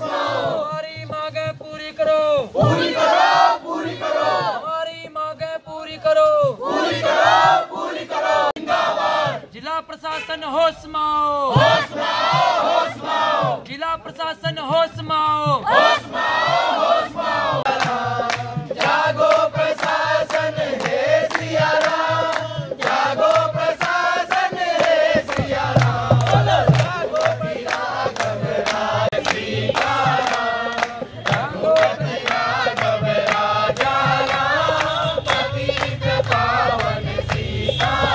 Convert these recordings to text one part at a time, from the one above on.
हमारी मांगे पूरी करो। पूरी करो पूरी करो। हमारी मांगे पूरी करो। पूरी करो पूरी करो। जिला प्रशासन होश माओ। होश माओ होश माओ। जिला प्रशासन होश माओ। होश माओ।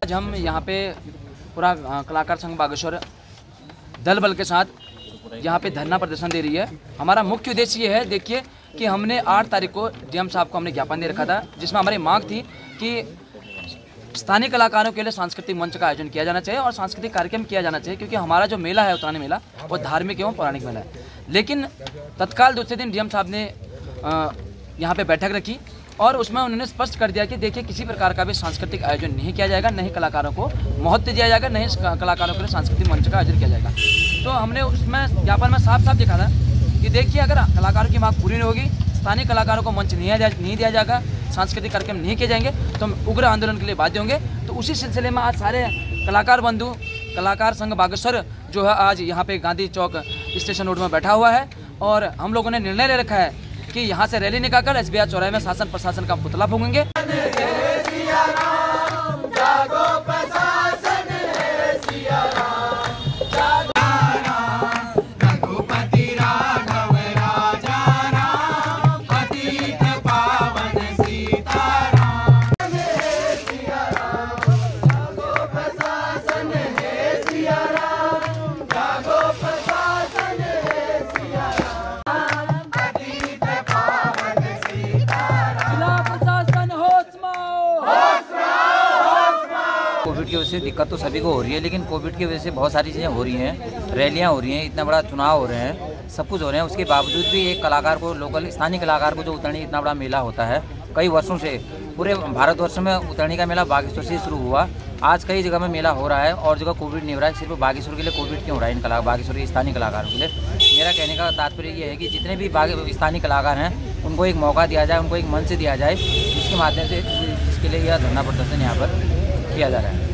आज हम यहाँ पे पूरा कलाकार संघ बागेश्वर दल बल के साथ यहाँ पे धरना प्रदर्शन दे रही है। हमारा मुख्य उद्देश्य ये है, देखिए, कि हमने आठ तारीख को डीएम साहब को हमने ज्ञापन दे रखा था, जिसमें हमारी मांग थी कि स्थानीय कलाकारों के लिए सांस्कृतिक मंच का आयोजन किया जाना चाहिए और सांस्कृतिक कार्यक्रम किया जाना चाहिए, क्योंकि हमारा जो मेला है, उत्तरायणी मेला, वो धार्मिक एवं पौराणिक मेला है। लेकिन तत्काल दूसरे दिन डीएम साहब ने यहाँ पे बैठक रखी। और उसमें उन्होंने स्पष्ट कर दिया कि देखिए, किसी प्रकार का भी सांस्कृतिक आयोजन नहीं किया जाएगा नहीं कलाकारों को महत्व दिया जाएगा नहीं कलाकारों के लिए सांस्कृतिक मंच का आयोजन किया जाएगा। तो हमने उसमें ज्ञापन में साफ़ साफ़ दिखा था कि देखिए, अगर कलाकारों की मांग पूरी नहीं होगी, स्थानीय कलाकारों को मंच नहीं नहीं दिया जाएगा, सांस्कृतिक कार्यक्रम नहीं किए जाएँगे तो हम उग्र आंदोलन के लिए बाध्य होंगे। तो उसी सिलसिले में आज सारे कलाकार बंधु, कलाकार संघ बागेश्वर जो है, आज यहाँ पे गांधी चौक स्टेशन रोड में बैठा हुआ है और हम लोगों ने निर्णय ले रखा है कि यहाँ से रैली निकालकर एस बी चौराहे में शासन प्रशासन का पुतला फूकेंगे। की वजह से दिक्कत तो सभी को हो रही है, लेकिन कोविड की वजह से बहुत सारी चीज़ें हो रही हैं, रैलियाँ हो रही हैं, इतना बड़ा चुनाव हो रहे हैं, सब कुछ हो रहे हैं। उसके बावजूद भी एक कलाकार को, लोकल, स्थानीय कलाकार को जो उतरणी इतना बड़ा मेला होता है, कई वर्षों से, पूरे भारतवर्ष में उतरणी का मेला बागेश्वर से शुरू हुआ। आज कई जगह में मेला हो रहा है और जगह कोविड नहीं हो रहा है, सिर्फ़ बागेश्वर के लिए कोविड क्यों हो रहा है इन कला, बागेश्वर के स्थानीय कलाकारों के लिए? मेरा कहने का तात्पर्य ये है कि जितने भी स्थानीय कलाकार हैं, उनको एक मौका दिया जाए, उनको एक मंच दिया जाए, जिसके माध्यम से इसके लिए यह धरना प्रदर्शन यहाँ पर किया जा रहा है।